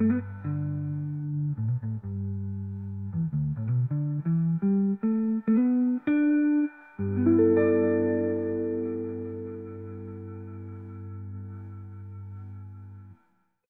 Mm-hmm.